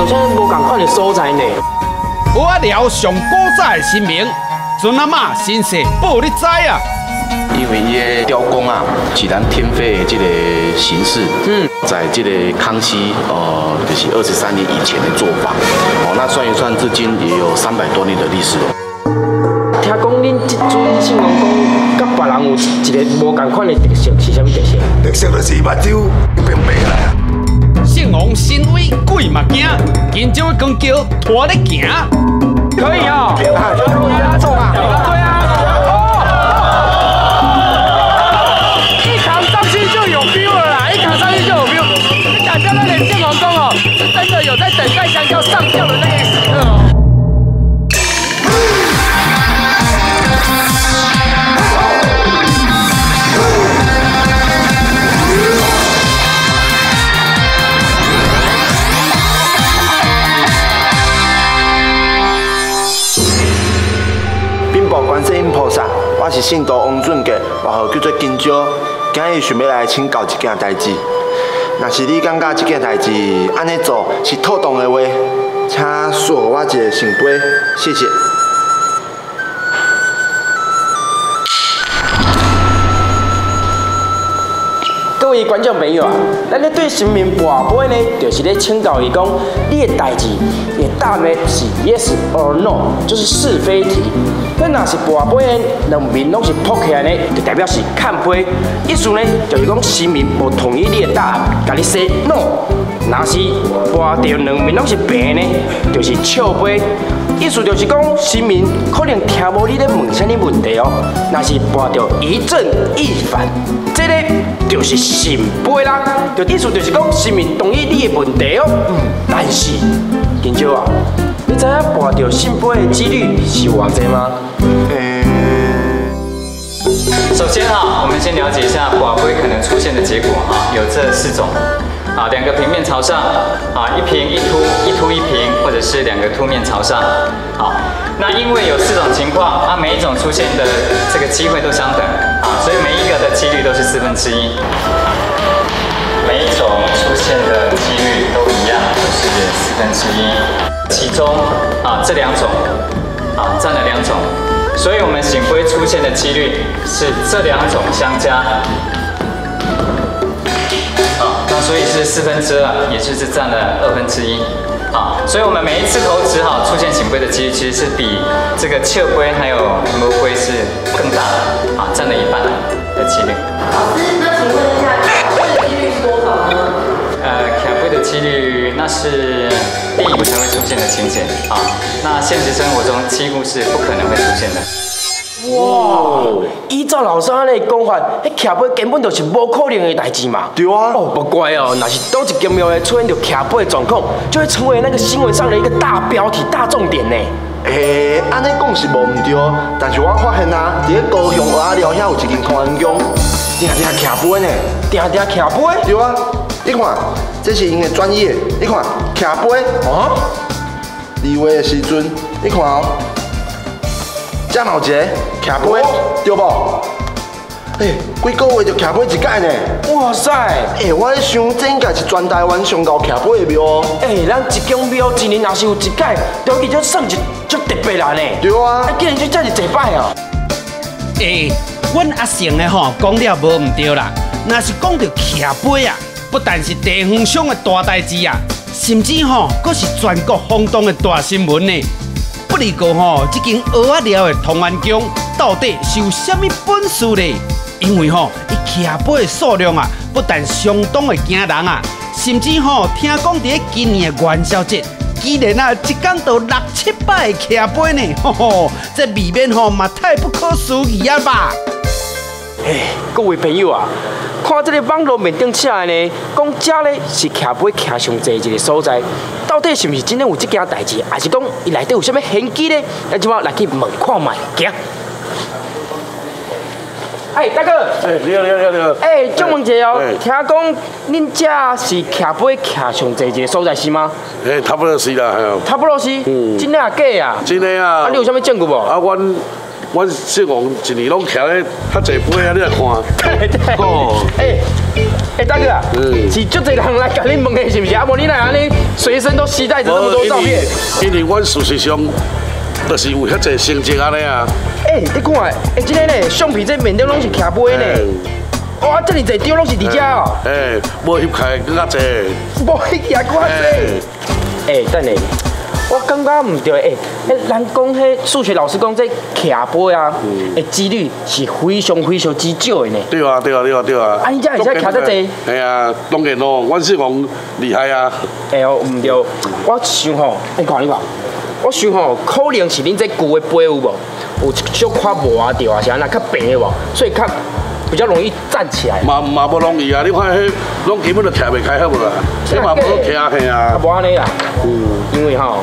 有啥无共款的所在呢？我聊上古早的新名，准阿妈身世报你知啊。因为伊的雕工啊，是咱天妃的这个形式，嗯，在这个康熙，呃，就是二十三年以前的做法，哦，那算一算，至今也有三百多年的历史了。听讲恁这尊圣王公，甲别人有一个无共款的特色，是啥物特色？特色就是目睭变白来啊！圣王新伟鬼嘛惊，金州的公交拖咧行。可以哦。走啊！对啊。姓杜王俊杰，外号叫做金蕉。今日想要来请教一件代志。若是你感觉这件代志安尼做是妥当的话，请赐我一个圣杯，谢谢。观众朋友啊，咱咧对神明跋杯呢，就是咧请教伊讲，你的代志的答案是 yes or no，就是是非题。咱若是跋杯呢，两面拢是扑起呢，就代表是看杯。意思呢，就是讲神明无同意你的答案，甲你说 no。若是跋到两面拢是平呢，就是笑杯。意思就是讲，神明可能听无你咧问啥物问题哦。若是跋到一正一反，这个就是信杯啦。就意思就是讲，神明同意你的问题哦。嗯，但是金少啊，你知影跋到圣杯的几率是偌济吗？诶、首先哈，我们先了解一下寡龟可能出现的结果哈，有这四种。啊，两个平面朝上，啊，一平一凸，一凸一平，或者是两个凸面朝上。好，那因为有四种情况，啊，每一种出现的这个机会都相等，啊，所以每一个的几率都是四分之一。每一种出现的几率都一样，都是四分之一。其中啊，这两种啊占了两种，所以我们醒龟出现的几率是这两种相加。啊，那所以是四分之二，也就是占了二分之一。好，所以我们每一次投掷哈出现醒龟的几率，其实是比这个侧龟还有魔龟是更大的，啊，占了一半的几率。老师，那请问一下，卡位的几率是多少呢？呃，卡龟的几率那是电影才会出现的情节啊，那现实生活中几乎是不可能会出现的。哇！依照老师安尼讲法，迄徛背根本就是无可能的代志嘛。对啊哦，不怪哦，若是倒一间庙会出现着徛杯的状况，就会成为那个新闻上的一个大标题、大重点呢。诶、安尼讲是无毋对，但是我发现啊，伫咧高雄阿寮遐有一间空安宫，定定徛背呢。定定徛背，对啊，你看，这是因的专业。你看，徛杯，啊，离位的时阵，你看哦，这嘛有一个徛杯，对不？诶、几个月就徛杯一届呢。哇塞！诶、我咧想，这应该是全台湾上高徛杯的庙哦。哎、咱一间庙一年若是有一届，就已经算一足特别啦呢。对啊啊，竟然就这么一摆哦。诶，阮阿成的吼讲了无毋对啦，若是讲到徛杯啊，不但是地方上的大代志啊，甚至吼，佫是全国轰动的大新闻呢。不过吼，这间蚵仔寮的同安宫到底是有啥物本事呢？因为吼，伊徛杯的数量啊，不但相当的惊人啊，甚至吼，听讲伫今年的元宵节。居然啊，一天都六七百个徛杯呢，吼吼，这未免吼嘛太不可思议啊吧！哎，各位朋友啊，看这个网络面顶写的呢，讲这呢是徛杯徛上济一个所在，到底是不是真的有这件代志，还是讲伊内底有啥物玄机呢？咱即马来去问看卖，行。哎，大哥，哎，你好，你好，你好，你好。哎，祝问者哦哎，听讲恁这是徛杯徛上济一个所在是吗？哎，差不多是啦，哎呦。差不多是，嗯真的啊假啊？真的啊。啊，你有啥物证据无？啊，阮阮姓王一年拢徛咧较济杯啊，你来看。哦哎，哎，大哥啊，嗯是就这人来跟你问的，是不是？啊，无你来安尼随身都携带着那么多照片。因为阮事实上就是有遐济成绩安尼啊。哎，你看，哎，这个呢，橡皮这面顶拢是徛杯呢。哇，这里这张拢是伫遮哦，哎，无翕开更较济。无迄个还偌济。哎，等下，我感觉唔对，哎，迄咱讲迄数学老师讲这徛杯啊，的几率是非常非常之少的呢。对啊，对啊，对啊，对啊。啊你这会使徛得济？哎呀，当然咯，阮是讲厉害啊。哎哦，唔对，我想吼，你看你看，我想吼，可能是恁这旧的杯有无？有小块磨掉啊，是安那较平的无？所以较比较容易站起来。嘛嘛不容易啊！你看迄，拢根本就徛袂开，好无啦？你嘛无徛嘿啊，啊。无安尼啦，因为吼，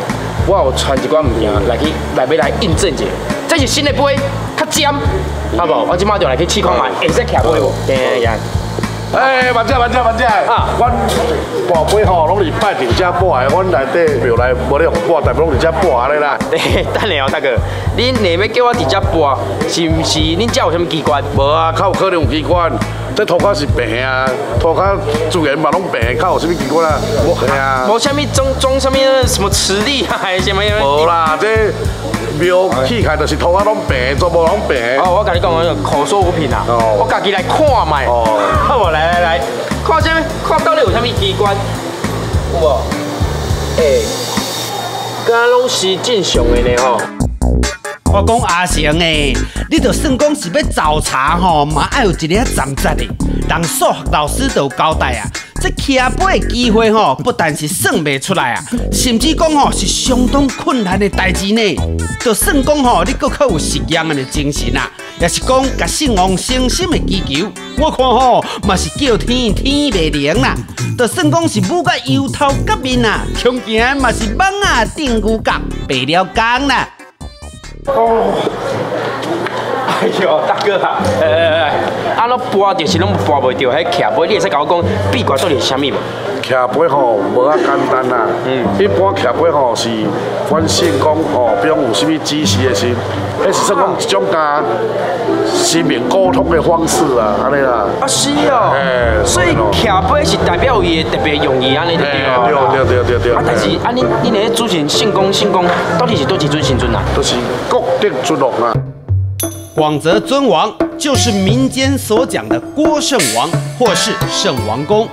我有传一寡物件来去来要来印证一下，这是新的杯，较尖，好无？我即马就来去试看卖，会使徛杯无？哎，慢者慢者慢者啊！阮跋杯吼，拢是拜顶遮跋的，阮内底庙内无咧互跋，但拢是遮跋安尼啦。嘿，等下哦，大哥，恁下要叫我伫遮跋，是毋是恁遮有啥物机关？无啊，较有可能有机关。这涂骹是病啊，涂骹自然嘛拢病，较有啥物机关啊？无啊。无啥物装装啥物什么磁力啊，还是什么？无啦，这庙起开就是土啊拢白，全部拢白。哦，我甲你讲，我口说无凭啊。哦我家己来看卖。哦好无？来来来，看啥物？看到底有啥物机关？有无？诶、敢拢是正常的呢吼。我讲阿成诶，你就算讲是要找茬吼，嘛爱有一个站站的。人数学老师就交代啊，这徛杯的机会吼，不但是算袂出来啊，甚至讲吼是相当困难的代志呢。就算讲吼，你搁较有实验的精神啊，也是讲甲圣王诚心的祈求，我看吼嘛是叫天天未灵啦。就算讲是母甲油头革面啊，恐惊嘛是蠓啊定牛角，白了工啦。哦。哎呦，大哥啊，哎哎哎，啊，那拔就是拢拔袂着，迄徛杯，你会使甲我讲闭关到底是啥物无？徛杯吼无啊简单啦，嗯，一般徛杯吼是阮信讲吼，比如有啥物指示的时，迄是算讲一种甲市民沟通的方式啊，安尼啦。啊是哦，哎所以徛杯是代表伊的特别容易安尼就对哎了。对对对对对。啊，但是啊，恁恁那主持人信公信公到底是多几尊神尊啊？就是国定尊龙啊。广泽尊王就是民间所讲的郭圣王或是圣王公。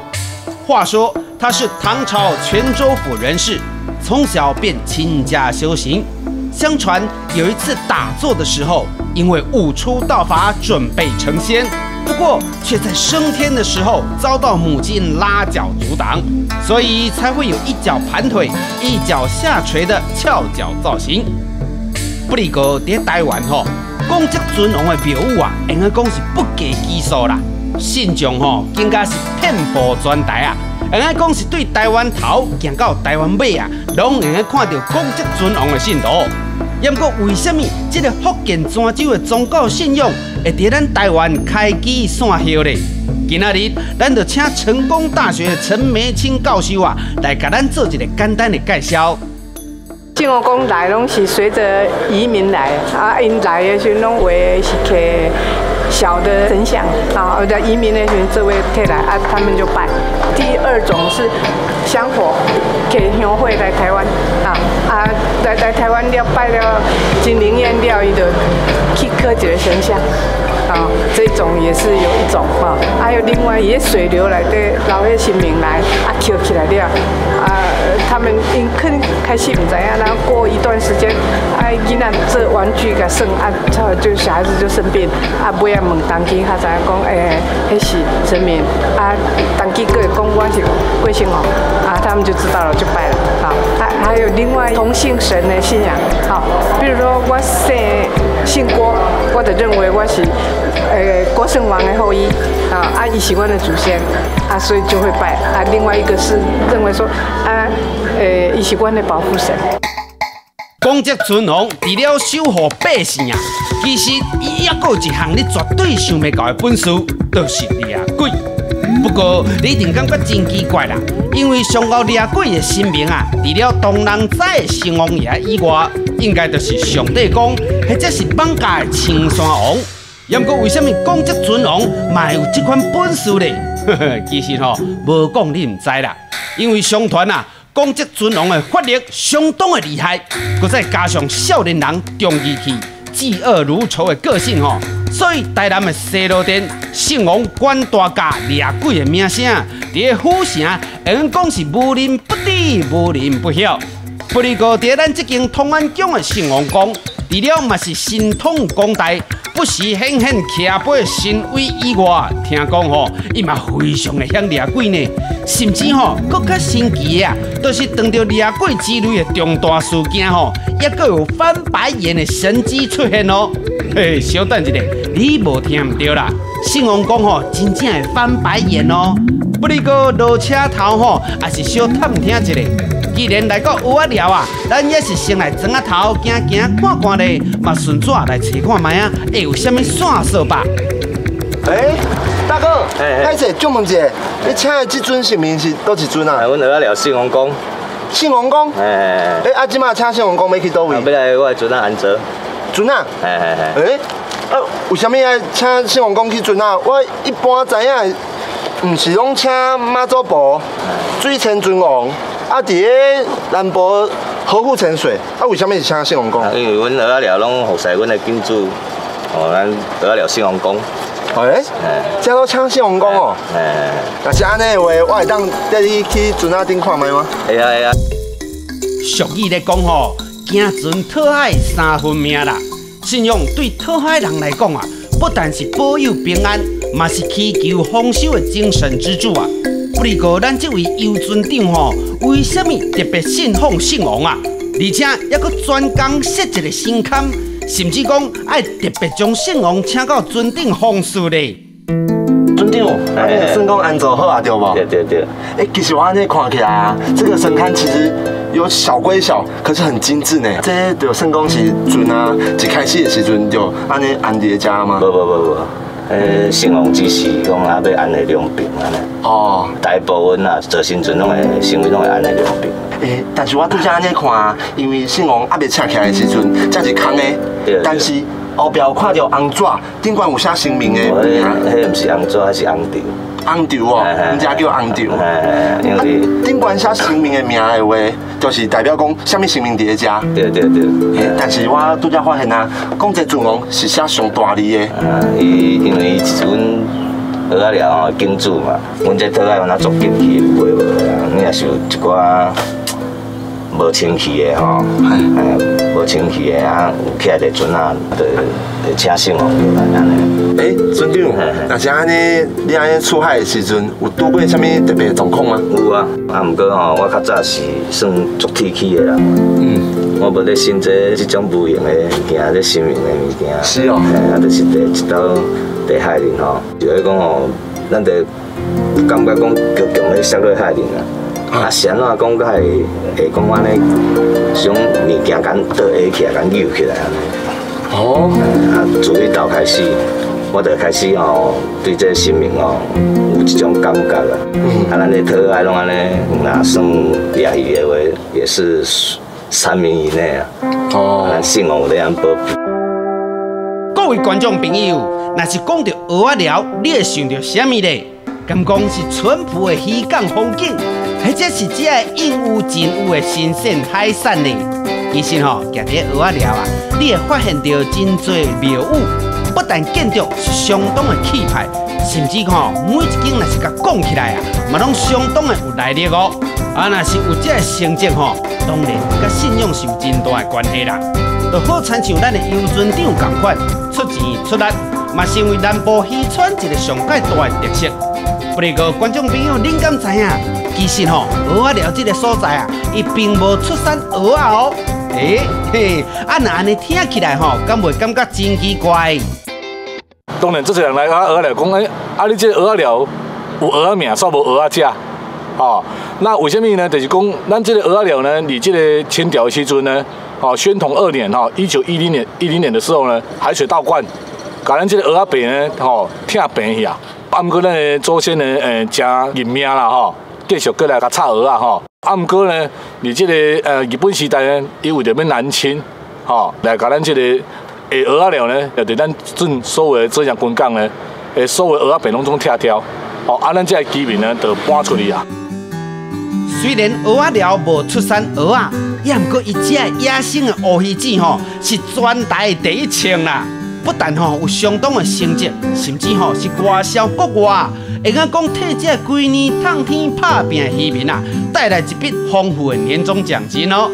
话说他是唐朝泉州府人士，从小便倾家修行。相传有一次打坐的时候，因为悟出道法，准备成仙，不过却在升天的时候遭到母亲拉脚阻挡，所以才会有一脚盘腿、一脚下垂的翘脚造型。不离过伫台湾吼，讲这尊王的庙宇啊，应该讲是不计其数啦。信众吼更加是遍布全台啊，应该讲是对台湾头行到台湾尾啊，拢会该看到讲这尊王的信徒。不过为什么这个福建泉州的宗教信仰会伫咱台湾开枝散叶呢？今仔日咱就请成功大学的陈梅清教授啊，来给咱做一个简单的介绍。进王宫来拢是随着移民来，啊，因来的时候拢为是客小的神像，啊，或者移民那群这位退来啊，他们就拜。第二种是香火，给香会来台湾，啊啊，来来台湾了拜了金灵验了，伊就去刻一个神像。啊，这种也是有一种哈、还有另外也水流来的老些新民来啊，捡起来了啊，他们因肯开始不知样，然后过一段时间，啊，囡仔这玩具给剩啊，就小孩子就生病啊，不要问当机，他才讲诶，迄是神明啊，当机个讲我是贵姓哦，啊，他们就知道了，就拜了啊，还还有另外同姓神的信仰，好，比如说我姓姓郭，我就认为我是。诶，郭圣王的后裔啊，阿姨是我的祖先啊，所以就会拜啊。另外一个是认为说啊，诶，伊是我的保护神。讲这尊王除了守护百姓啊，其实伊还有一项你绝对想袂到的本事，就是掠鬼。不过你一定感觉真奇怪啦，因为上高掠鬼的神明啊，除了东人知的神王爷以外，应该就是上帝公，或者是放假的青山王。也毋过为什么讲这尊王嘛有这款本事呢？呵 呵其实吼，无讲你唔知啦，因为相传啊，讲这尊王的法力相当的厉害，佮再加上少年人重义气、嫉恶如仇的个性吼，所以台南的西路镇姓王管大家掠鬼的名声，伫府城会讲是无人不知、无人不晓。不过，伫咱这间通安宫的圣王宫，除了嘛是神通广大，不时显现骑背神威以外，听讲吼，伊嘛非常的晓掠鬼呢。甚至吼，更较神奇的啊，都是当着掠鬼之类的重大事件吼，也阁有翻白眼的神迹出现哦。嘿，稍等一下，你无听唔对啦，圣王宫吼真正会翻白眼哦。不过落车头吼，也是小探听一下。既然来到乌阿寮啊，咱也是先来转下头，行行看看咧，嘛顺纸来试看卖啊，会有啥物线索吧？哎，大哥，哎，这就问一下，你请的这尊是名是倒一尊啊？阮蚵仔寮信王宫。姓王宫？哎哎哎，啊，即马请姓王宫要去倒位？要来我的尊啊安泽。尊啊？哎哎哎。哎，啊，为什么要请姓王宫去尊啊？我一般知影，唔是拢请妈祖婆、水千尊王。啊！伫个南部呵护沉水，啊，为什么是请信王宫？因为阮蚵仔寮拢服侍阮的金主，哦，咱蚵仔寮信王宫。哎，遮都请信王宫哦。哎，若是安尼的话，我会当带你去船仔顶看卖吗？会啊会啊。俗语咧讲吼，行船讨海三分命啦。信用对讨海人来讲啊，不但是保佑平安，嘛是祈求丰收的精神支柱啊。不过，咱这位游船长吼，为什么特别信奉圣王啊？而且还佫专工设一个神龛，甚至讲爱特别将圣王请到船顶奉祀咧。船长，哎，圣公安坐好啊，对无？对对对。哎，其实我安尼看起来啊，这个神龛其实有小归小，可是很精致呢。这就圣公是船啊，一开始的时阵就安尼安伫家吗？不不不不。诶，圣王只是讲啊，要安尼两边安尼。哦，大部分啊，做新船拢会，成为拢会安尼两边。诶，但是我拄则安尼看，因为圣王还袂拆起来的时阵，才是空的。但是后壁有看到红纸，顶管有写姓名的。迄毋是红纸，还是红条。红牛哦，人家叫红条。因为顶管写姓名的名的话，就是代表讲什么姓名叠加。对对对。但是我拄则发现啊，讲这阵王是写上大字的。伊因为伊是阮学阿了哦金主嘛，阮这蚵仔用哪做金去的袂无啊？你也是有一寡。无清气的吼，哎，无清气的啊，有起来的船啊，就就请圣王过来安尼。哎，船长，那是安尼，你安尼出海的时阵，有拄过啥物特别状况吗？有啊，啊，毋过吼，我较早是算足铁气的人。嗯，我无咧信这即种无形的物件，这生命的物件。是哦。啊，就是第一道第海人吼，就是讲吼，咱得感觉讲强强咧摔落海里啊。啊，是安怎讲甲会会讲安尼，种物件敢倒下起来，敢扭起来安尼。哦。啊，自迄道开始，我就开始吼，对这生命吼有一种感觉啦。嗯。啊，咱咧讨爱拢安尼，若算掠鱼的话，也是三名以内啊。哦。啊，信王有咧安保庇。各位观众朋友，若是讲到蚵仔寮，你会想到啥物咧？敢讲是淳朴的渔港风景？或者是只个应有尽有的新鲜海产呢？其实吼，行伫蚵仔寮啊，你会发现到真侪庙宇，不但建筑是相当的气派，甚至吼每一间若是甲讲起来啊，嘛拢相当的有来历哦。啊，若是有这个成绩吼，当然甲信用是有真大的关系啦。就好亲像咱的游船长同款，出钱出力，嘛成为南部渔村一个上界大的特色。不过观众朋友，恁敢知影？其实吼，蚵仔寮这个所在啊，伊并无出产蚵仔哦。诶嘿，啊那安尼听起来吼，敢袂感觉真奇怪？当然，这些人来啊蚵仔寮讲，诶，啊你这蚵仔寮有蚵仔命，煞无蚵仔食，哦，那为什么呢？就是讲，咱这个蚵仔寮呢，你这个清朝时阵呢，哦，宣统二年哈，一九一零年一零年的时候呢，海水倒灌，搞咱这个蚵仔病呢，吼，听病去啊。啊，毋过咱的祖先呢，诶，真认命啦，吼。继续过来甲插蚵啊吼，啊毋过呢，你这个呃日本时代呢，伊为着要南侵，吼，来甲咱这个下蚵仔料呢，要伫咱阵所有的这项军港呢，诶所有蚵仔片拢总拆掉，哦，啊，咱这个居民呢，就搬出去啊。虽然蚵仔寮无出产蚵仔，也毋过伊只野生的乌鱼子吼是全台第一称啦。不但吼有相当的成绩，甚至吼是外销国外，会讲讲替这规年趟天拍拼的渔民啊，带来一笔丰富的年终奖金哦。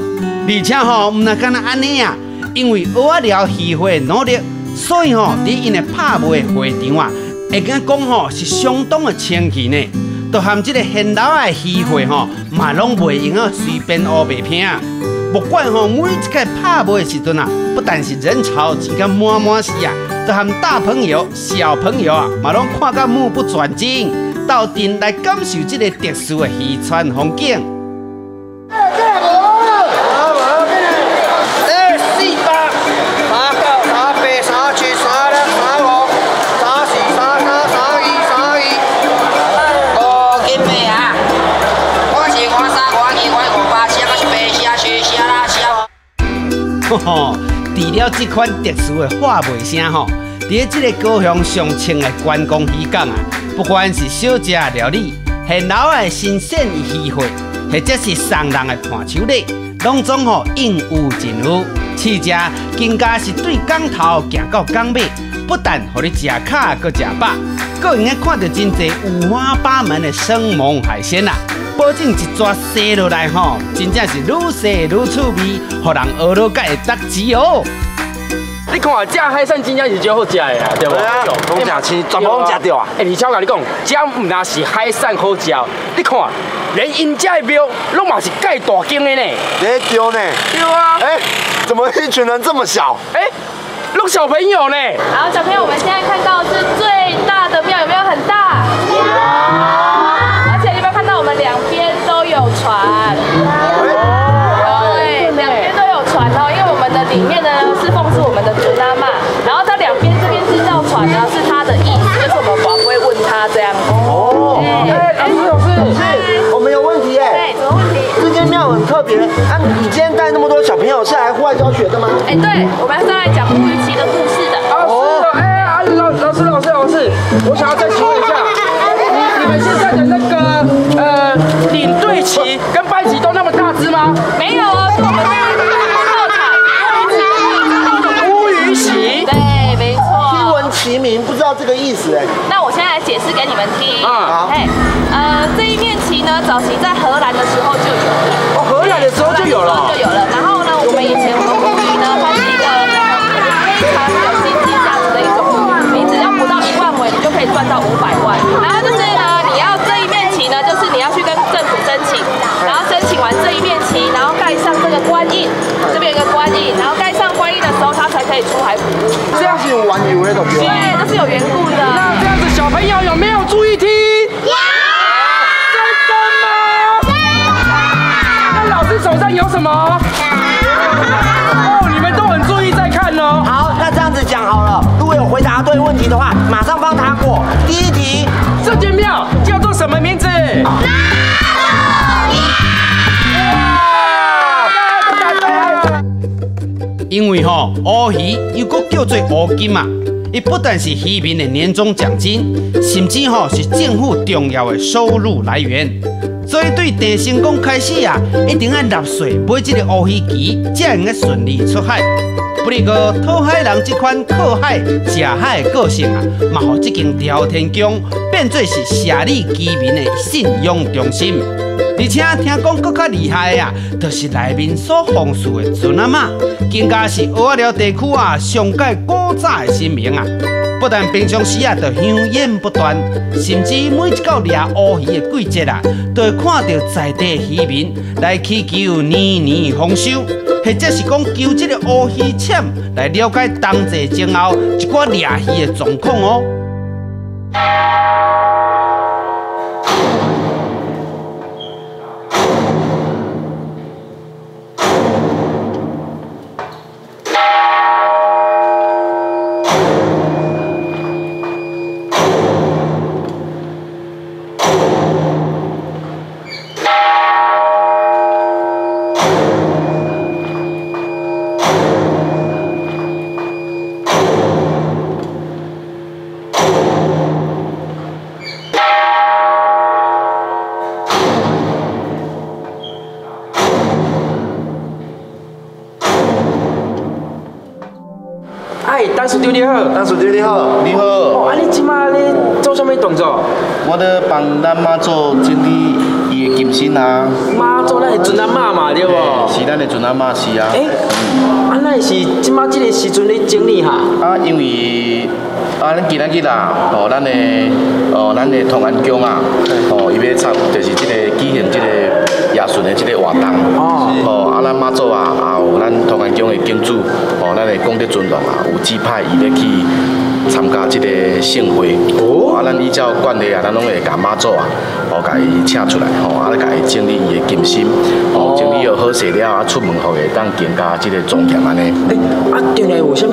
而且吼，毋但干那安尼啊，因为蚵仔寮渔会努力，所以吼，伫因的拍卖会场啊，会讲讲吼是相当的清气呢。都含这个现老的渔会吼，嘛拢袂用啊随便乌白拼。不管吼每一个拍卖的时阵啊，不但是人潮挤个满满是啊，都含大朋友、小朋友啊，嘛拢看到目不转睛，到店来感受这个特殊的渔船风景。吼，除了这款特殊的话卖声吼，伫这个高雄上清的观光渔港啊，不管是小食料理、现捞的新鲜鱼货，或者是送人的盘手礼，拢总吼应有尽有。试食更加是对港头行到港尾，不但互你食卡，搁食饱，搁用个看到真侪五花八门的生猛海鲜啊！保证一抓生落来吼，真正是愈生愈趣味，互人学到个会得志哦。你看这海产真正是最好食的啊，对不？拢食青，全部拢食到啊！哎，而且我跟你讲，这唔单是海产好食，你看连因家的庙拢嘛是盖大间的呢。哎，对呢。对啊。哎，怎么一群人这么小？哎，弄小朋友呢。好，小朋友，我们现在看到是最很特别，啊，你今天带那么多小朋友是来户外教学的吗？哎，对，我们是来讲乌鱼旗的故事的。哦，哎，老老师老师老师，我想要再请问一下，你你们现在的那个呃。领队旗跟班旗都那么大只吗？没有哦，是我们特产乌鱼旗。对，没错。听闻其名，不知道这个意思哎。那我现在来解释给你们听。啊，好。哎，呃，这一面旗呢，早期在荷兰的时候就有了。哦，荷兰的时候就有了。就有了。然后呢，我们以前我们乌鱼呢，它是一个非常有经济价值的一种鱼，你只要不到一万尾，你就可以赚到五百万。然后就是呢，你要这一面旗呢，就是你要去跟政府。申请，然后申请完这一面旗，然后盖上这个官印，这边有个官印，然后盖上官印的时候，它才可以出海捕。这样是有玩游的，对，有什么？哦，你们都很注意在看哦。好，那这样子讲好了，如果有回答对问题的话，马上放糖果。第一题，这间庙叫做什么名字？因为吼乌鱼又搁叫做乌金嘛，伊不但是渔民的年终奖金，甚至吼是政府重要的收入来源。以对地成功开始啊，一定要纳税买这个乌鱼旗，才能够顺利出海。不过讨海人这款靠海吃海的个性啊，嘛，互这间聊天宫变做是社里居民的信用中心。而且听讲更较厉害的啊，就是内面所奉祀的尊阿妈，更加是蚵仔寮地区啊上界古早的神明啊。不但平常时啊，就香烟不断，甚至每一个掠乌鱼的季节啊，都会看到在地渔民来祈求年年丰收，或者是讲求这个乌鱼签来了解当季前后一寡掠鱼的状况哦。对你好，当时对你好，你好，哦，啊，你即马咧做啥物动作？我咧帮咱妈做整理伊的金身啊。妈做咱的准阿嬷嘛，对无？是咱的准阿嬷是啊。诶，啊，那是即马即个时阵咧整理哈？啊，因为啊，咱今仔日啦，哦，咱的哦，咱的同安宫啊，哦，伊要插就是即个举行即个耶顺的即个活动。哦。哦，啊，咱妈祖啊，也有咱同安宫的经主，哦，咱的功德尊龙啊，有指派伊要去参加即个盛会。哦。啊，咱依照惯例啊，咱拢会甲妈祖啊，哦，甲伊请出来，吼，啊，甲伊整理伊的金身，哦，整理好好势了，啊，出门后会当增加即个庄严安尼。诶，啊，定来有啥物？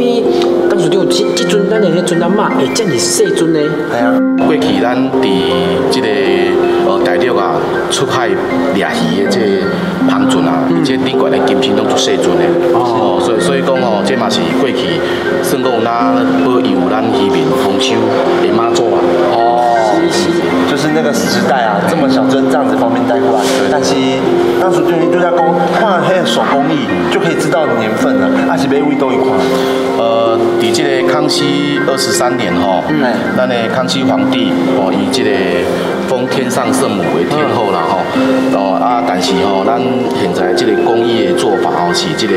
当时就即即阵咱的迄阵阿嬷会遮尔细尊呢？系啊，过去咱伫即个呃大陆啊出海掠鱼的这个航船啊，而且顶悬的金星拢做细船的。哦。所以所以讲吼，这嘛是过去算讲有哪保佑咱渔民丰收的妈祖啊。是那个时代啊，这么小尊这样子方便带过来，但是当时对对家讲，看迄手工艺就可以知道年份了，还是买位都一款。呃，伫即个康熙二十三年吼，咱的康熙皇帝哦，以即个封天上圣母为天后啦吼，哦啊，但是吼，咱现在即个工艺的做法哦，是即个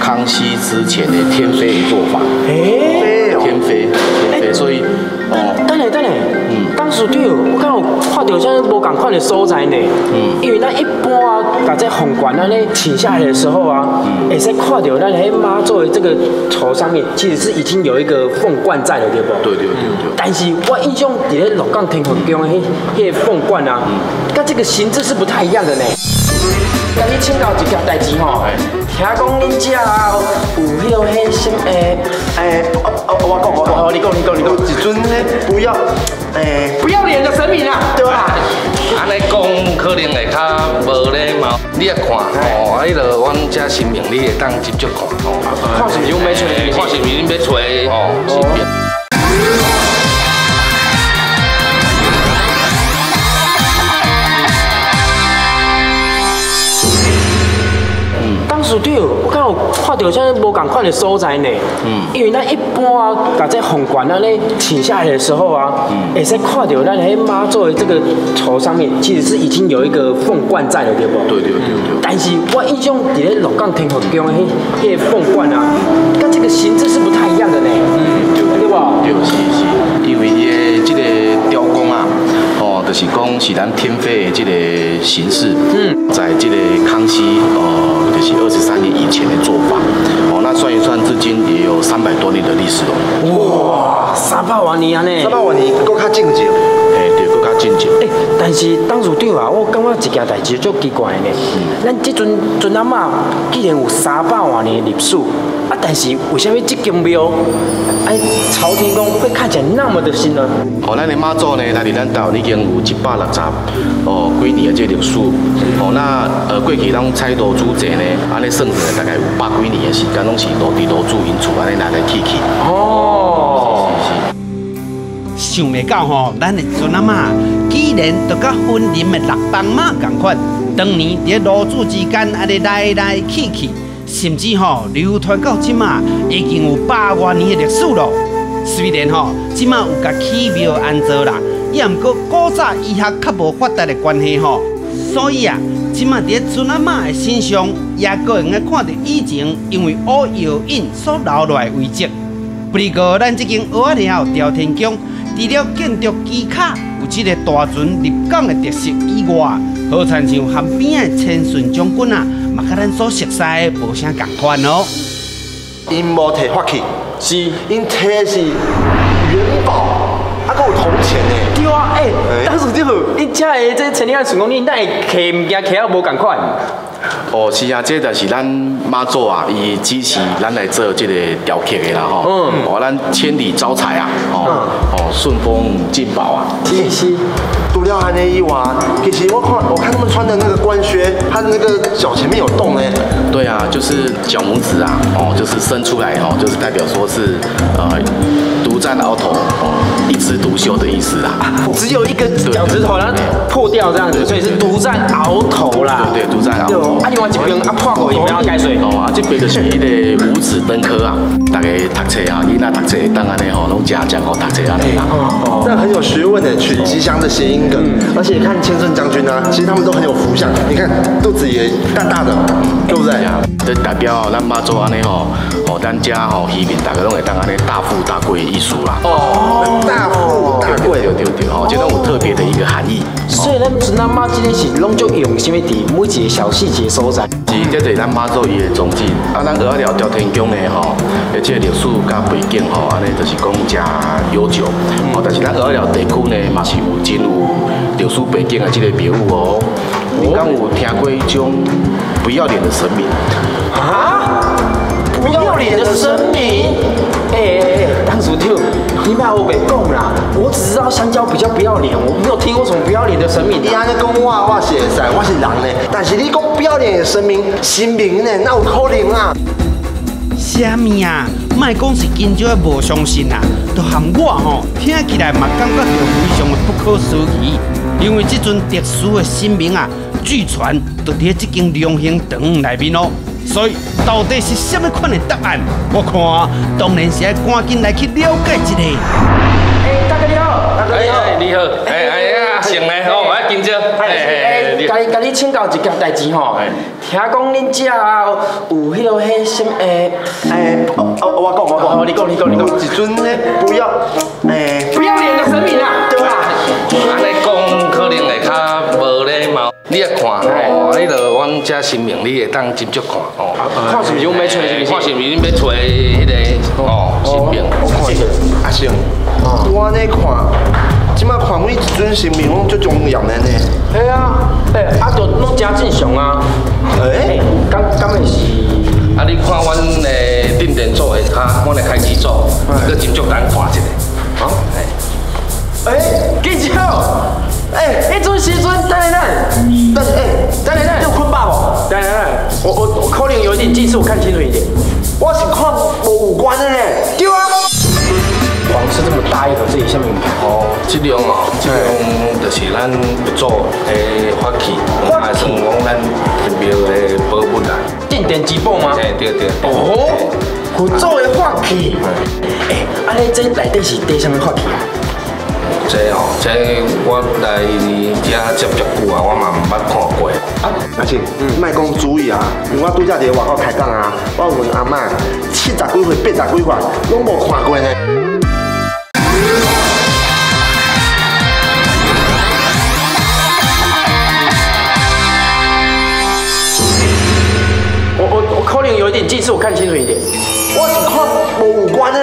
康熙之前的天妃的做法。诶，天飞，天飞，所以哦，等下等下，嗯，当时对，我敢有看到像无共款的所在呢。嗯，因为咱一般啊，把这红冠安尼请下来的时候啊，会使看到咱迄妈作为这个头上面，其实是已经有一个凤冠在了，对不？对对对对。但是我印象伫咧鹿港天空宫的迄迄个凤冠啊，跟这个形制是不太一样的呢。甲你请教一件代志吼，听讲恁遮有迄个迄什诶诶，哦哦，我讲我讲，你讲你讲你讲，一尊迄不要诶不要脸的神明啊，对吧？安尼讲可能会较无礼貌，你也看吼，啊，迄个阮遮神明你会当直接看吼，看是毋是要找，看是毋是恁要找吼神明。对，我敢有看到像无共款的所在呢。嗯，因为咱一般啊，把这红冠安尼请下来的时候啊，嗯，会使看到咱迄妈祖的这个头上面，其实是已经有一个凤冠在了，对不？对对对对。但是我印象伫咧鹿港天后宫的迄迄个凤冠啊，跟这个形制是不太一样的呢。嗯，对对不？对，是是，就是讲是咱天妃的这个形式。嗯，在这个康熙呃，就是二十三年以前的做法。哦，那算一算，至今也有三百多年的历史了。哇，三百万年啊呢！三百万年够较正经。哎，但是当时对啊，我感觉一件代志足奇怪的呢。咱即阵阵阿嬷既然有三百万年的历史，啊，但是为什么这间庙，哎，朝天宫会看起来那么的新呢？哦，咱的妈祖呢，来伫咱岛已经有一百六十哦几年的这个历史。哦，那呃过去咱菜刀煮济呢，安尼算起来大概有百几年的时间，拢是落地落住因厝安尼来来去去。哦，想袂到吼，咱的孙阿嬷居然都甲婚姻的六帮马共款，当年伫罗祖之间安尼来来去去，甚至吼流传到即马已经有百多年的历史咯。虽然吼即马有甲起庙安坐啦，也毋过古早医学较无发达的关系吼，所以啊，即马伫孙阿嬷的身上，也个会用看到以前因为乌药引所留落来的遗迹。不过，咱即间蚵仔寮朝天宫，除了建筑基卡有即个大船入港的特色以外，好亲像岸边的千顺将军啊，嘛甲咱所熟悉的无啥共款哦。因无摕发去，是，因摕的是元宝，啊，还有铜钱呢。对啊，诶，当时就你遮的这陈立安成功，你哪会摕物件摕啊无共款？哦，是啊，这就是咱妈祖啊，伊支持咱来做这个雕刻的啦吼。嗯。哦，咱千里招财啊，哦哦，顺风进宝啊。是是。除了安尼以外，其实我看我看他们穿的那个官靴，他的那个脚前面有洞呢。对啊，就是脚拇指啊，哦，就是伸出来哦，就是代表说是呃独占鳌头哦。一枝独秀的意思啊。只有一个脚趾头，然后破掉这样子，所以是独占鳌头啦。对对，独占鳌头。啊，另外一边啊破口也不要盖水哦。啊，这边就是迄个五子登科啊，大家读册啊，囡仔读册当安尼吼，拢正正好读册安尼啦。哦，这很有学问的，取吉祥的谐音梗。而且看千顺将军啊，其实他们都很有福相。你看肚子也大大的，对不对？这代表咱妈祖安尼吼，哦，咱家吼渔民大家拢会当安尼大富大贵的意思啦。哦，大富大贵，对对对，哦，这种有特别的一个含义。所以咱孙咱妈今天是拢就用什么伫每一个小细节所在。是，这是咱妈祖伊的宗旨。啊，咱鹅仔寮朝天宫的吼，而且历史甲背景吼，安尼就是讲真悠久。哦，但是咱鹅仔寮地区呢，嘛是有真有历史背景的这个庙宇哦。你敢有听过一种不要脸的神明？啊？不要脸的神明？哎哎哎，当主就你把我给供啦！我只知道香蕉比较不要脸，我没有听过什么不要脸的神明。你安尼讲我，我是会使，我是人呢。但是你讲不要脸的神明，神明呢，那有可能啊？虾米啊？卖讲是金蕉的无相信啊，都含我吼听起来嘛感觉到非常的不可思议。因为这尊特殊的神明啊，据传就伫这间龙兴堂内面哦。所以到底是什么款的答案？我看当然是要赶紧来去了解一下。哎，大哥你好，大哥你好，你好，哎哎呀，行嘞，好，我金蕉，哎哎，甲你甲你请教一件代志吼，听讲恁遮有迄落迄什诶诶，哦哦，我讲我讲，你讲你讲你讲，一尊呢不要诶不要脸的神明啊，对吧？无礼貌。你也看哦，迄个阮遮新名，你会当接触看哦。看是毋是阮要找是毋是？看是毋是恁要找迄个哦新名？我看阿星，我安尼看，即摆看每一尊神明拢足重要的呢。系啊，诶，啊，就拢正正常啊。诶，敢敢会是？啊，你看阮诶定点做下骹，阮诶开机组，搁真足难看一个。好，诶，记住。哎，一阵时阵，等等等，但是哎，等等等，有坤爸无？等等等，我我我可能有一点近视，我看清楚一点。我是看无五官的呢。对啊。黄是这么大一盒，这里下面哦，质量哦，质量就是咱不做诶法器，还是讲咱庙诶宝物啊。定点之宝吗？对对对。哦，不做的法器。哎，安尼这内底是底什么法器啊？这哦，这我来遮接接久啊，我嘛毋捌看过。啊，阿庆，嗯，莫讲主意啊，因为我拄则伫外口开讲啊，我问阿嬷，七十几岁、八十几岁，拢无看过呢。我我我可能有一点近视，我看清楚一点。我是看无五官的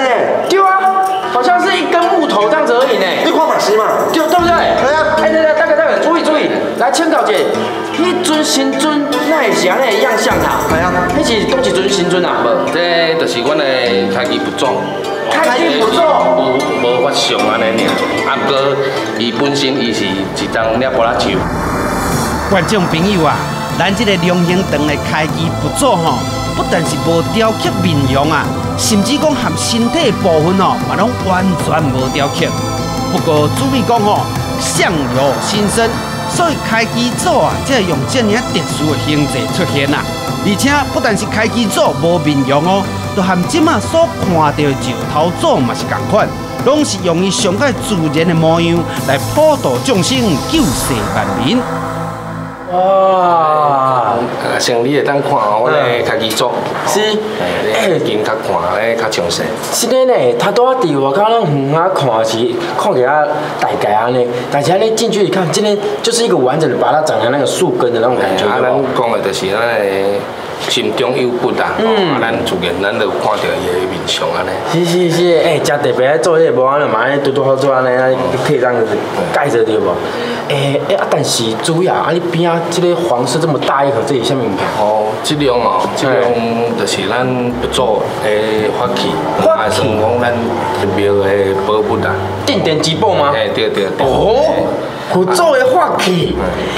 来请教下，迄尊新尊那会是安尼样相啊？系啊。迄是倒一尊神尊啊？无，这就是阮的开机不做。开机不做？无无法上安尼尔。啊，不过伊本身伊是一张了玻璃球。观众朋友啊，咱这个龙兴堂的开机不做吼，不但是无雕刻面容啊，甚至讲含身体部分哦，嘛拢完全无雕刻。不过注意讲吼，相由心生，所以开机组啊，才会用这样特殊的形式出现啊。而且不但是开机组无面容哦，就含即马所看到的石头组嘛是共款，拢是用伊上界自然的模样来普度众生、救世万民。哇！像你会当看我咧家己做，是，诶，近较看咧较详细。是的呢，他都要伫外口那远啊看是看起来大概安尼，但是安尼近距离看，今天就是一个完整的把它长成那个树根的那种感觉。啊，咱讲的就是咱的心中有骨啊，啊，咱自然咱就看到伊的面相安尼。是是是，诶，真特别做迄个无安尼嘛，安尼拄拄好做安尼，啊，可以这样子盖着对无？诶诶啊，但是主要啊，你边啊，即个黄色这么大一盒，这是啥物物件？哦，质量哦，质量就是咱不做诶法器，还是讲咱庙诶宝物啊。定点之宝吗？诶，对对对。哦，不做诶法器。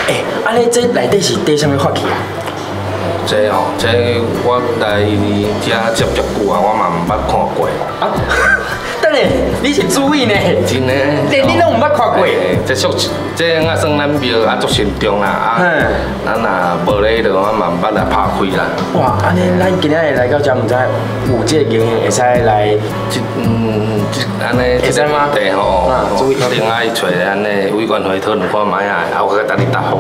诶，安尼这内底是底啥物法器啊？这哦，这我来遮接触久啊，我嘛毋捌看过。啊，等下，你是注意呢？真的，连你拢唔捌看过。这属这啊算咱庙啊足慎重啦啊，咱若无咧就我慢慢来拍开啦。哇，安尼咱今日来到遮，唔知有这个经验会使来，嗯，安尼会使吗？对吼，另外找安尼委员会讨论看卖啊，啊，我甲等你答复。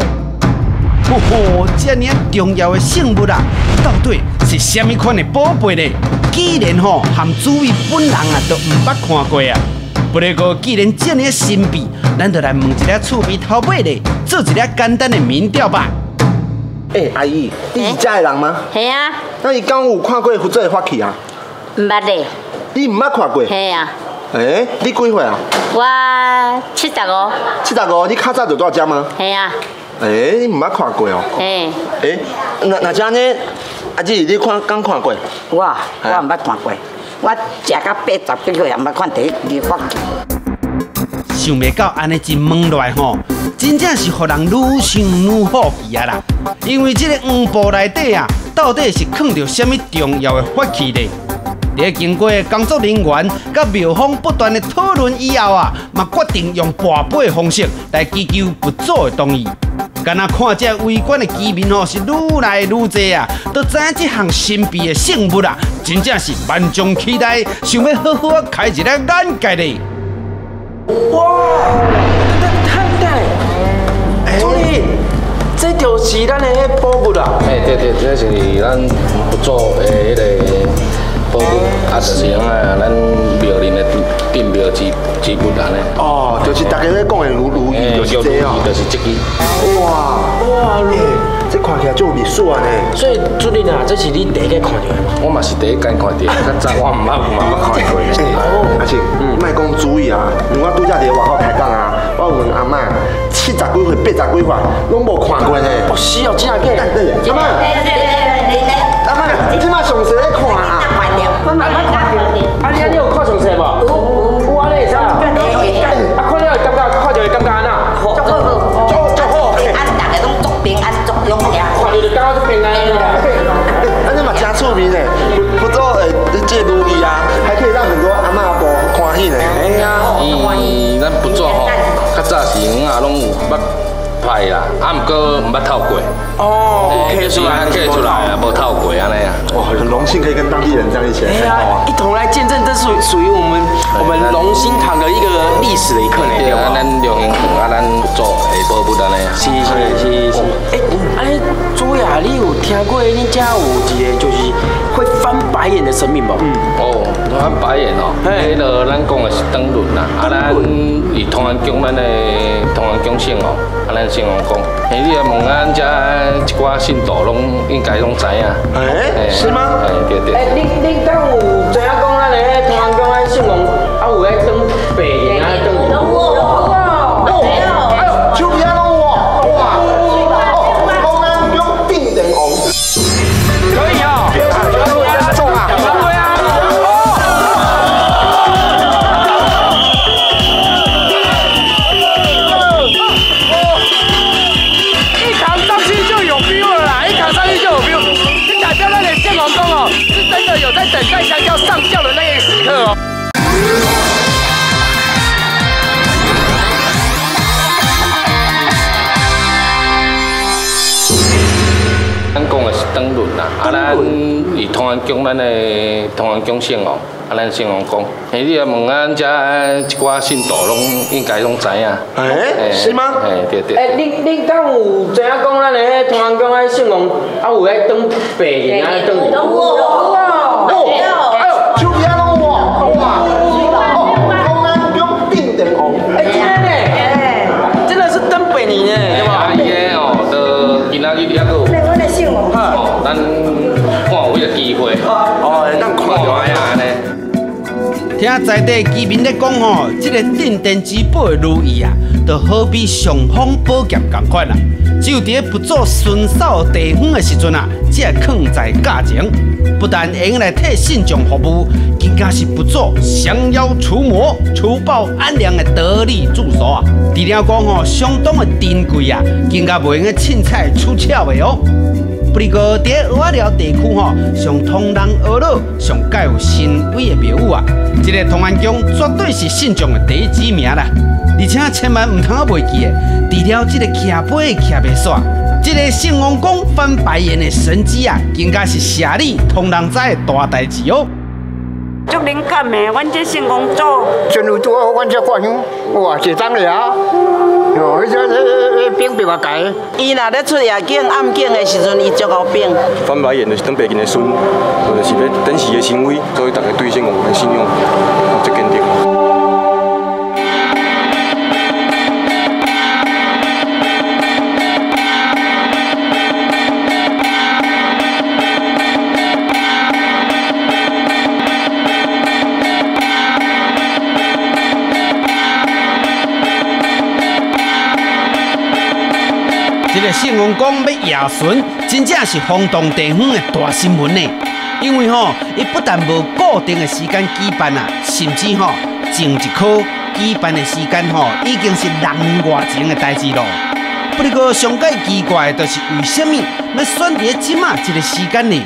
吼吼，这么重要的圣物啊，到底是什么款的宝贝呢？既然吼含主位本人啊都唔捌看过啊，不过既然这么神秘，咱就来问一下厝边头尾的，做一下简单的民调吧。哎，阿姨，你是遮的人吗？系啊。那你刚有看过福州的发起啊？唔捌嘞。你唔捌看过？系啊。哎，你几岁啊？我七十五。七十五，你较早就住遮吗？系啊。哎，你唔捌看过哦？嘿。哎，那那这呢？阿姊，你看刚看过？我我唔捌看过，我食到八十几岁也唔捌看第一发。想袂到安尼一问来吼，真正是互人愈想愈好奇啊啦！因为这个黄布内底啊，到底是藏着什么重要的法器呢？在经过工作人员甲庙方不断的讨论以后啊，嘛决定用跋杯的方式来祈求佛祖的同意。敢若看这围观的居民哦，是愈来愈多啊，都知影这项神秘的圣物啊，真正是万众期待，想要好好开一个眼界嘞！哇，太太，助理，这就是咱的迄宝物啦。哎，对对，这是咱佛祖的迄个宝物，啊，就是啊，咱庙里的镇庙之之物安尼。哦，就是大家咧讲的如如意，就是这哦，就是这个。哇哇，这看起来就有历史啊呢。所以助理啊，这是你第一个看到的吗？我嘛是第一间看到，较早我唔捌唔捌看过。而且，卖讲注意啊，因为我拄则伫外口开讲啊，我问阿嬷，七十几岁、八十几岁，拢无看过呢。哦，是哦，真啊假？阿嬷，阿嬷，你即马上谁咧看啊？阿嬷，阿你你有看详细无？看着就感觉足平安啦。安尼嘛真出名呢，不不做诶，这如意啊，还可以让很多阿嬷阿婆欢喜呢。哎呀，伊咱不做吼，较早是啊拢有捌拍啦，啊毋过毋捌透过。哦，K 出来，K 出来啊，无透过安尼啊。哇，很荣幸可以跟当地人这样一起来哎呀，一同来见证，这属属于我们我们龙兴堂的一个历史的一刻呢。对啊，咱龙兴堂啊，咱做诶宝物安尼啊。是是是是。哎，安尼朱雅，你有听过你家有一个就是白眼的生命吧？嗯。哦，翻白眼哦。迄个咱讲的是灯轮啦，啊，咱以同安宫咱的同安宫姓哦，啊，咱姓王公。哎，你啊问咱遮一寡信徒拢应该拢知影。哎，是吗？哎，对对。哎，你你敢有知影讲咱的迄同安宫咱姓王，啊有迄灯白啊，咱以通安宫咱的通安宫姓哦，啊，咱姓王公。诶，你啊问咱遮一寡信徒拢应该拢知影。诶，是吗？诶，对对。诶，你你敢有知影讲咱的迄同安宫咱姓王，啊有迄灯白眼啊灯？有哦，哎呦，手边拢有哇，哦，公安宫定灯红。哎，真的呢，哎，真的是灯白你呢，对吧？啊，伊个哦，都今仔日还佫哦，咱看着哎呀安尼。听在地居民咧讲吼，这个镇店之宝的如意啊，就好比尚方宝剑同款啦。只有伫佛祖巡扫地方的时阵啊，才会藏在架前，不但会用来替信众服务，更加是不做降妖除魔、除暴安良的得力助手啊。除了讲吼，相当的珍贵啊，更加袂用凊彩出巧的哦。不过在鹅仔寮地区吼，上通人鹅佬上盖有神威的庙宇啊，这个同安宫绝对是信众的第一指名啦。而且千万唔通啊袂记的，除了这个徛背徛袂煞，这个圣王宫翻白眼的神迹啊，更加是社里通人知的大代志哦。祝灵感的，阮这圣公主，真有拄好，阮这观音，哇，一张了啊！哦，迄只迄迄兵比较大。伊若咧出夜景暗景的时阵，伊足好病。翻白眼就是等白金的孙，就是要等时的行为，所以大家对信我们的信用最坚定。个圣王宫要夜巡，真正是轰动地方的大新闻呢。因为吼，伊不但无固定的时间举办啊，甚至吼前一科举办的时间吼，已经是六年外前的代志咯。不过上界奇怪的就是为什么要选择即马这个时间呢？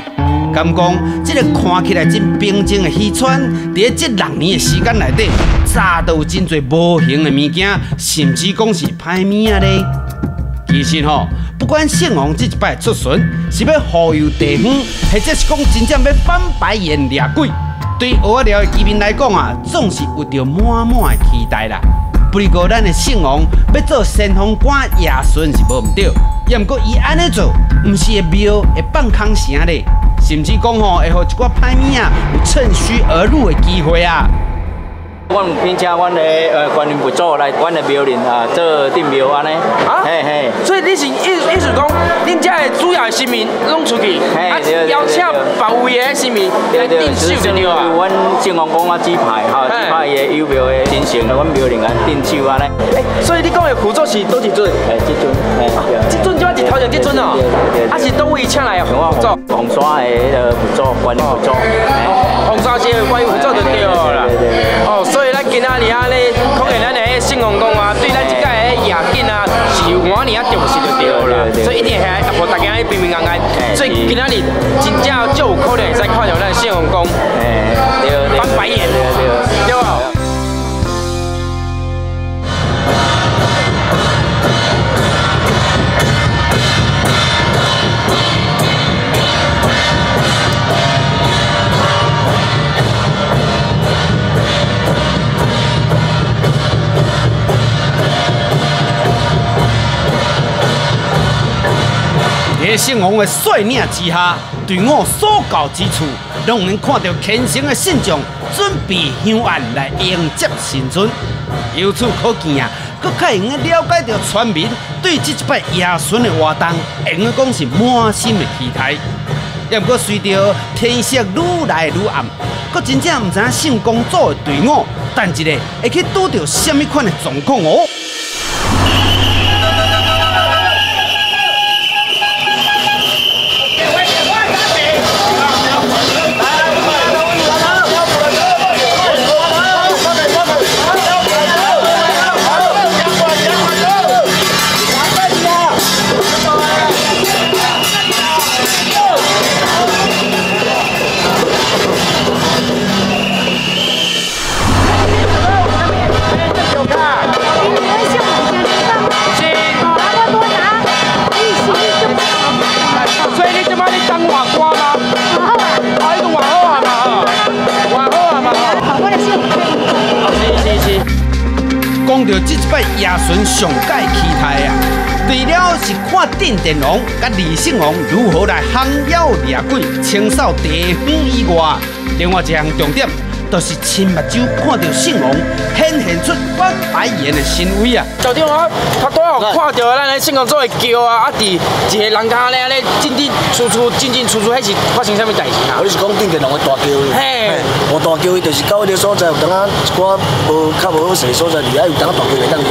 敢讲这个看起来真平静的渔船，在这六年的时间内底，早都有真侪无形的物件，甚至讲是歹物啊咧。其实吼，不管圣王这一摆出巡是要护佑地方，或者是讲真正要翻白眼掠鬼，对鹅仔寮的居民来讲啊，总是有着满满的期待啦。不过咱的圣王要做先锋官夜巡是无毋对，也毋过伊安尼做，毋是会庙会放空城咧，甚至讲吼会互一寡歹物啊有趁虚而入的机会啊。阮有聘请阮的呃观音佛祖来阮的庙里啊做定庙安尼，啊嘿嘿。所以你是意意思讲，恁遮的主要的新民拢出去，啊邀请保卫的新民来镇守就对啊。阮正王宫啊哈，指派个有庙的神圣，阮庙里啊镇守安尼。诶，所以你讲的佛祖是倒一尊？诶，这尊，嘿，这尊就我一头前这尊哦，啊是倒位请来的佛祖？红山的迄个佛祖，观音佛祖。红山街的观音佛祖就对啦。哦，所以咱今仔日啊咧，可能咱的圣王宫啊，对咱即届的夜景啊，是有我尔啊重视就对啦。所以一定系互大家平平安安。所以今仔日真正就有可能会使看到咱圣王宫，翻白眼，对吧？在圣王的率领之下，队伍所到之处，拢能看到虔诚的信众准备香案来迎接神尊。由此可见啊，更较会用了解到村民对这一摆夜巡的活动，会用讲是满心的期待。也不过随着天色愈来愈暗，佫真正唔知影圣公主的队伍，等一下会去拄到什么款的状况哦。到这一摆亚巡上届期待啊，除了是看镇电王甲李胜王如何来行妖掠鬼、清扫地方以外，另外一项重点，就是亲目睭看到圣王显现出翻白眼的神威啊！校长啊，头拄有看到咱的圣公主的桥啊，啊，伫一个人家咧咧进进出出、进进出出，迄是发生啥物代志啊？我是讲顶电龙的大桥？嘿，无大桥伊就是到迄个所在有当啊一寡无较无好势的所在，而遐有当啊大桥会当去。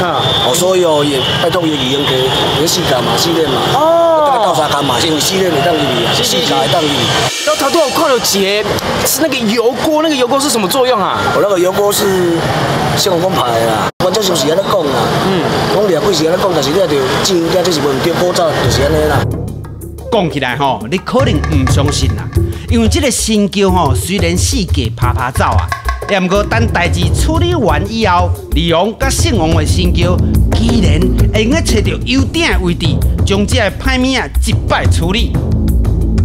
哈，哦，所以哦，伊拜托伊义用地，伊四界嘛四链嘛。哦，到三间嘛是用四链会当去，还是四界会当去？然后头拄有看到一个是那个油锅，那个油锅是什么作用啊？我那个油锅是圣王公派的啦，反正就是安尼讲啦。嗯，讲掠鬼是安尼讲，但是你也着证，这这是无毋对，古早就是安尼啦。讲起来吼，你可能唔相信啦，因为这个新桥吼，虽然四界爬爬走啊，但过等代志处理完以后，利王甲姓王的新桥，居然会用个找到优点的位置，将这个歹物啊一摆处理。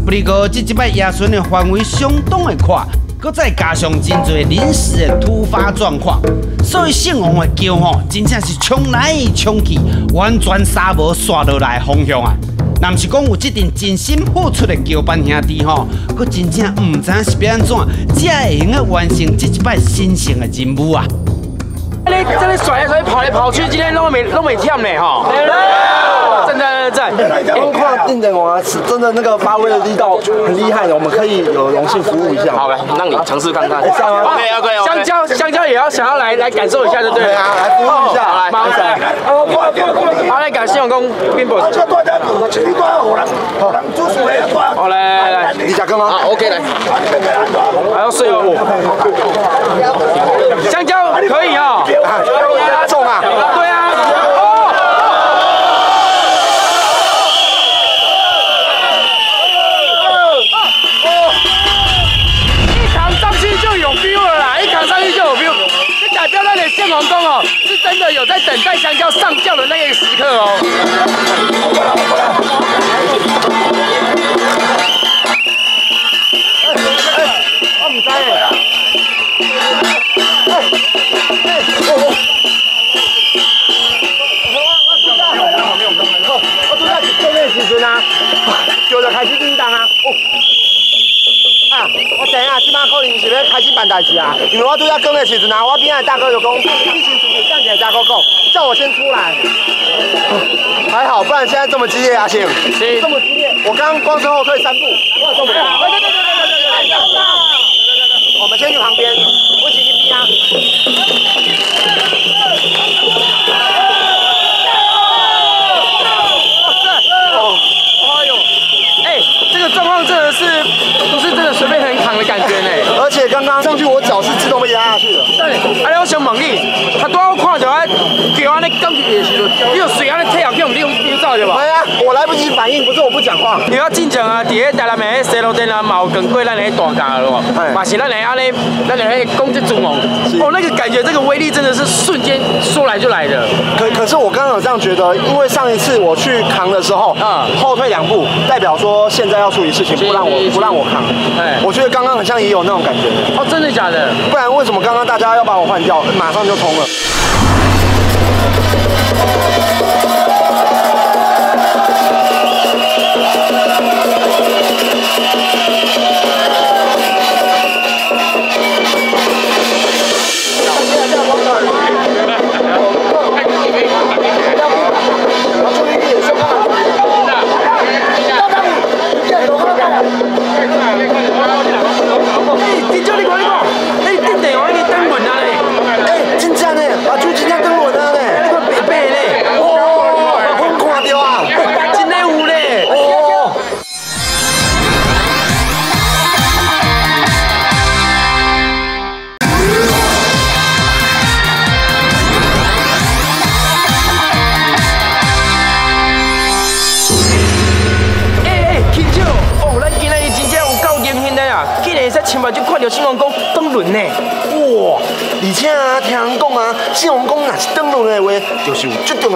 不过这一摆野孙的范围相当的宽，搁再加上真侪临时的突发状况，所以姓王的桥吼，真正是冲来冲去，完全刹无刷落来的方向啊！若毋是讲有这阵真心付出的桥班兄弟吼，佮真正毋知影是要安怎，才会用个完成这一摆神圣的任务啊！你这里甩来甩去跑来跑去，今天拢没拢没忝呢哈！正在在在，光看定点王是真的那个发挥的力道很厉害的，我们可以有荣幸服务一下。好来，让你尝试看看。OK OK，香蕉香蕉也要想要来来感受一下，对不对？对啊，来服务一下，好来，马上来。好来，感谢我公冰博。好来来来，你讲干嘛？好 OK 来，还要睡哦。香蕉可以啊，有在等待香蕉上轿的那个时刻哦。我唔知诶。我拄仔做咩时阵啊？叫就开始叮当啊！哦。啊，我知影，即摆可能是要开始办代志啊，因为我拄仔讲的时阵啊，我边仔大哥就讲，你先出去，站起来加哥哥，叫我先出来。还好，不然现在这么激烈啊，行。是。这么激烈，我刚刚光身后退三步，我也动不了。我们先去旁边，我起去逼啊。哦，哎呦，哎，这个状况真的是的随便很扛的感觉呢？而且刚刚上去，我脚是自动被压下去的。对，啊，我想问你，他拄好看到啊，叫安尼降起去的时阵，你就随安尼退后去，用你用你走对吧？对啊，我来不及反应，不是我不讲话。你要进前啊，底下台南的迄西路店啊，嘛有跟过咱的迄大架咯，嘛是咱的安尼，咱的攻击主哦，哦，那个感觉，这个威力真的是瞬间说来就来的。可可是我刚刚有这样觉得，因为上一次我去扛的时候，嗯后退两步，代表说现在要处理事情，不让我不让我扛。哎我觉得刚刚好像也有那种感觉。哦，真的假的？不然为什么刚刚大家要把我换掉，马上就通了？Oh,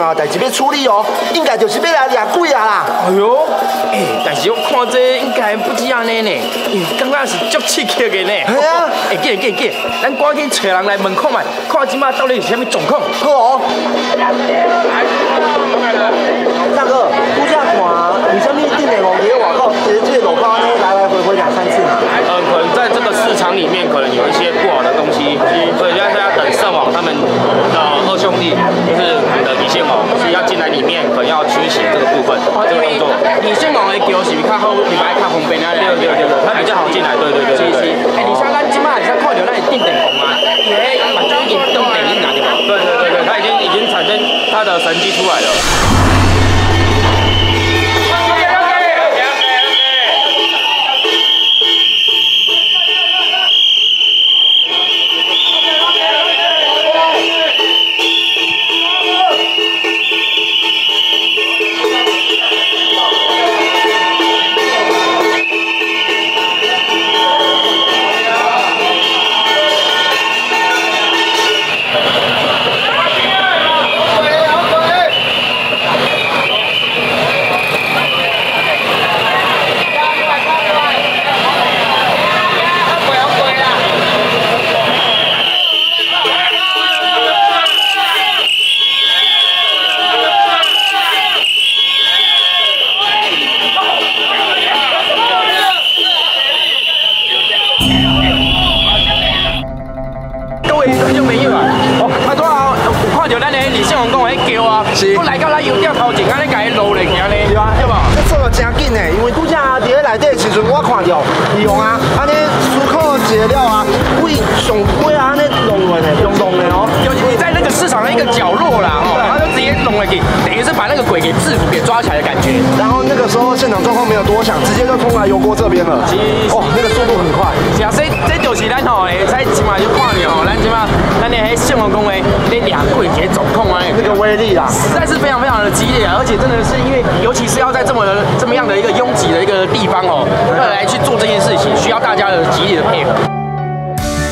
就是有最重要代志要处理哦，应该就是要来掠鬼啊啦。哎呦，哎，但是我看这应该不止安尼呢，因为感觉是足刺激的呢。系啊，哎，紧紧紧，咱赶紧找人来问看卖，看即马到底是啥物状况。好哦。大哥，拄则看，为什么定点王伫咧外口，其实这个路口安尼来来回回两三次嘛？呃，可能在这个市场里面，可能有一些不好的东西，所以现在要等圣王他们的二兄弟，就是我们的李宪王，是要进来里面，可能要驱邪这个部分，这个动作。李先王的桥是比较好，比较较方便啊。对对对对，他比较好进来，对对对对对。哎，你像咱即马会使看到咱的定点红啊，伊迄目睭已经登电影拿对吧？对对对对，他已经已经产生他的神迹出来了。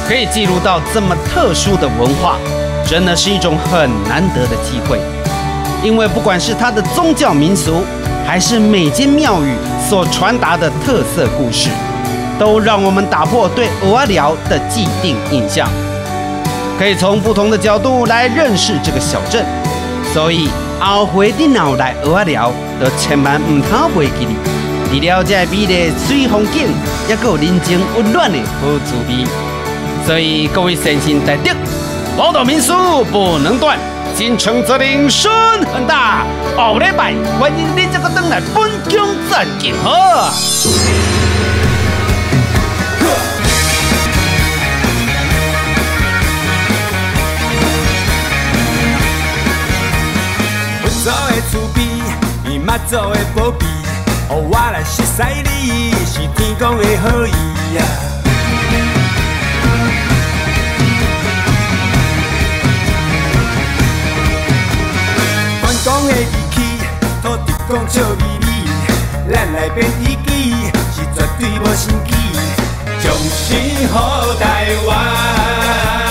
可以记录到这么特殊的文化，真的是一种很难得的机会。因为不管是它的宗教民俗，还是每间庙宇所传达的特色故事，都让我们打破对鹅阿寮的既定印象，可以从不同的角度来认识这个小镇。所以后回的脑来鹅阿寮，都千万唔通袂记你。除了这美丽水风景，也有人情温暖的好滋味。所以各位先生在的，宝岛民俗不能断，京城责任深很大。后礼拜欢迎你这个登来本宫赞景呵。佛祖的慈悲，伊妈祖的保庇，予我来熟悉你，是天公的好意呀。的义气，土地公笑眯眯，咱来变义己，是绝对无心机，重视好台湾。